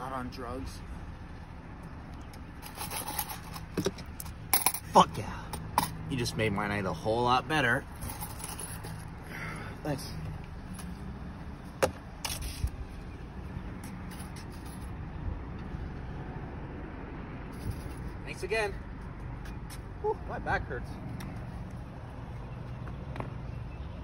not on drugs. Fuck yeah. You just made my night a whole lot better. Thanks. Thanks again. Whew, my back hurts.